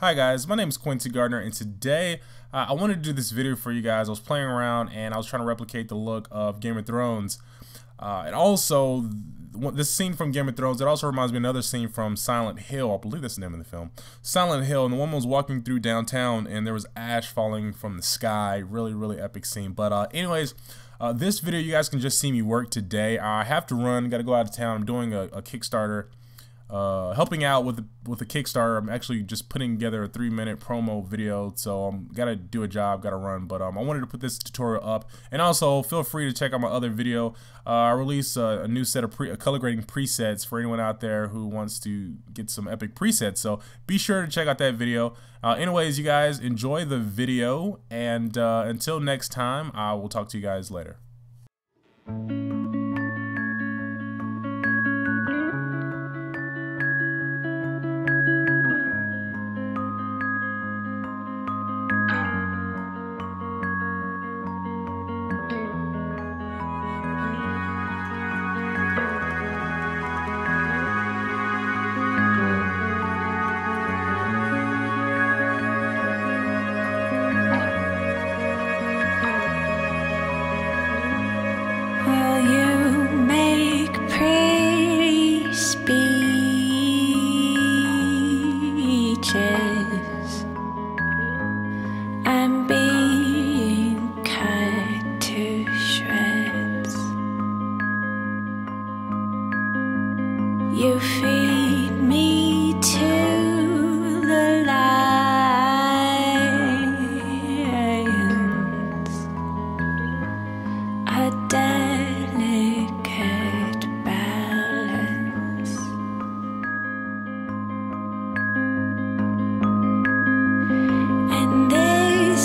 Hi guys, my name is Quincy Gardner and today uh, I wanted to do this video for you guys. I was playing around and I was trying to replicate the look of Game of Thrones. Uh, and also, this scene from Game of Thrones, it also reminds me of another scene from Silent Hill. I believe that's the name of the film. Silent Hill, and the woman was walking through downtown and there was ash falling from the sky. Really, really epic scene. But uh, anyways, uh, this video you guys can just see me work today. I have to run, got to go out of town. I'm doing a, a Kickstarter uh, helping out with with the Kickstarter. I'm actually just putting together a three minute promo video, so I'm gotta do a job, gotta run. But um, I wanted to put this tutorial up, and also feel free to check out my other video. Uh, I release a, a, new set of pre color grading presets for anyone out there who wants to get some epic presets. So be sure to check out that video. Uh, anyways, you guys enjoy the video, and uh, until next time, I will talk to you guys later.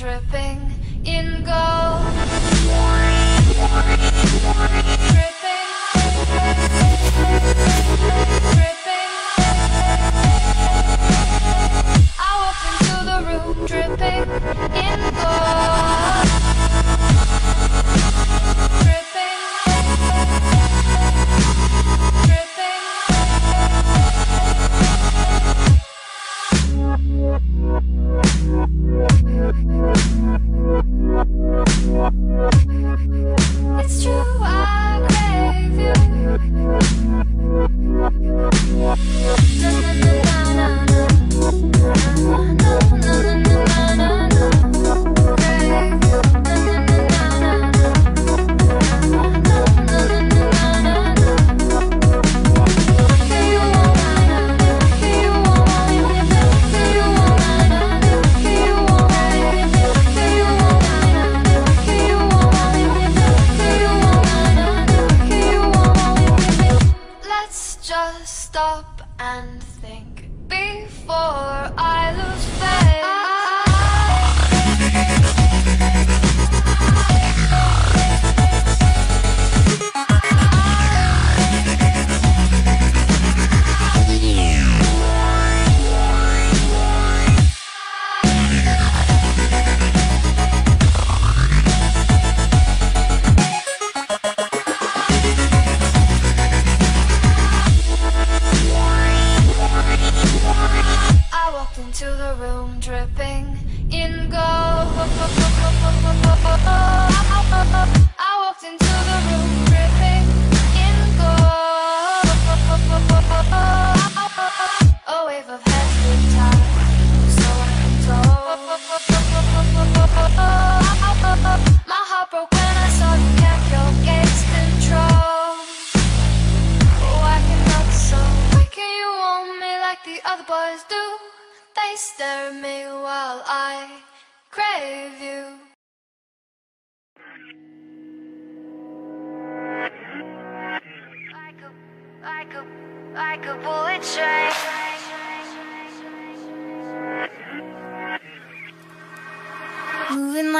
dripping in gold. Dripping. Dripping. I walked into the room dripping in gold. Other boys do? They stare at me while I crave you. Like a, like a, like a bullet train.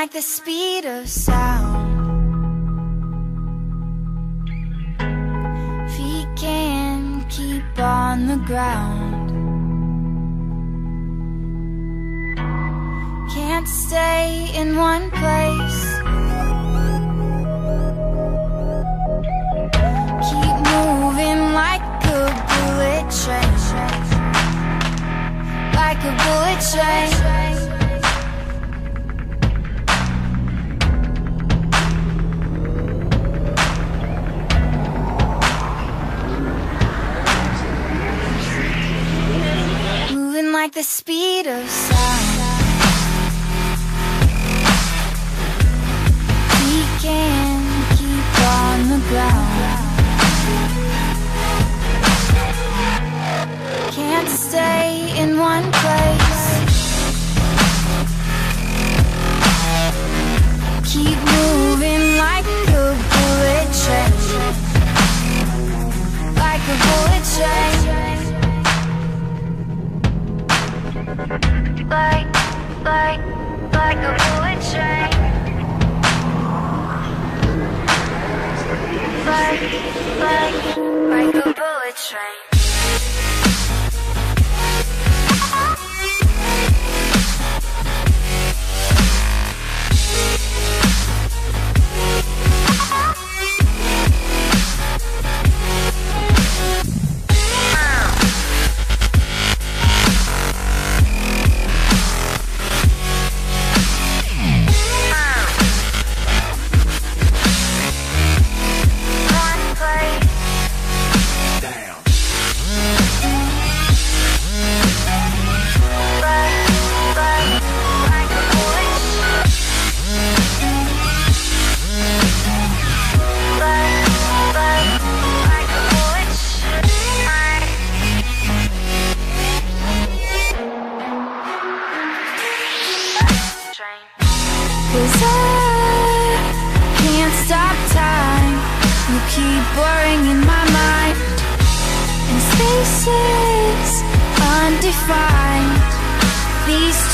Like the speed of sound. Feet can't keep on the ground. Can't stay in one place. Keep moving like a bullet train. Like a bullet train. The speed of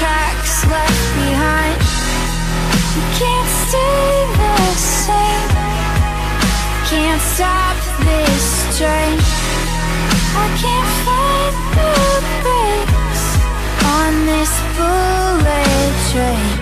tracks left behind. You can't stay the same. Can't stop this train. I can't find the brakes on this bullet train.